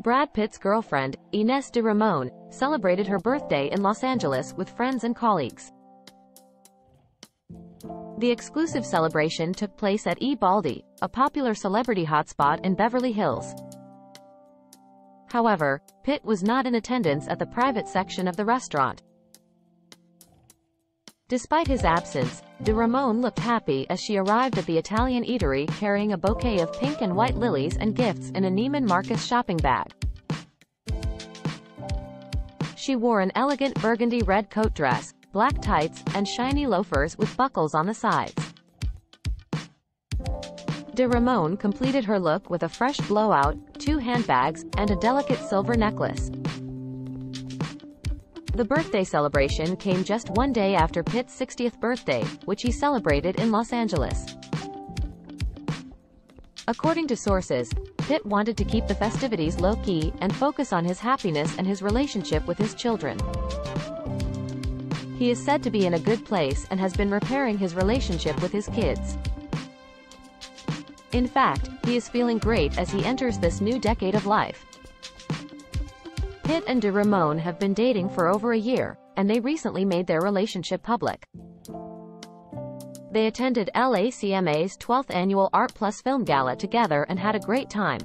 Brad Pitt's girlfriend, Ines de Ramon, celebrated her birthday in Los Angeles with friends and colleagues. The exclusive celebration took place at E. Baldi, a popular celebrity hotspot in Beverly Hills. However, Pitt was not in attendance at the private section of the restaurant. Despite his absence, de Ramon looked happy as she arrived at the Italian eatery carrying a bouquet of pink and white lilies and gifts in a Neiman Marcus shopping bag. She wore an elegant burgundy red coat dress, black tights, and shiny loafers with buckles on the sides. De Ramon completed her look with a fresh blowout, two handbags, and a delicate silver necklace. The birthday celebration came just one day after Pitt's 60th birthday, which he celebrated in Los Angeles. According to sources, Pitt wanted to keep the festivities low-key and focus on his happiness and his relationship with his children. He is said to be in a good place and has been repairing his relationship with his kids. In fact, he is feeling great as he enters this new decade of life. Pitt and de Ramon have been dating for over a year, and they recently made their relationship public. They attended LACMA's 12th annual Art Plus Film Gala together and had a great time.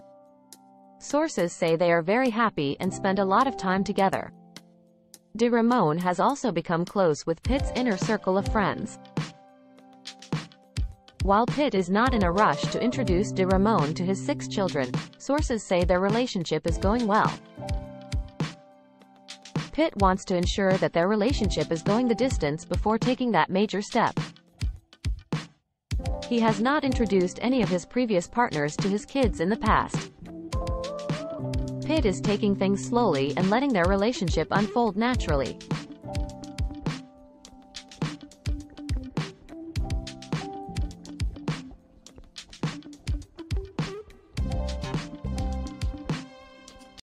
Sources say they are very happy and spend a lot of time together. De Ramon has also become close with Pitt's inner circle of friends. While Pitt is not in a rush to introduce de Ramon to his six children, sources say their relationship is going well. Pitt wants to ensure that their relationship is going the distance before taking that major step. He has not introduced any of his previous partners to his kids in the past. Pitt is taking things slowly and letting their relationship unfold naturally.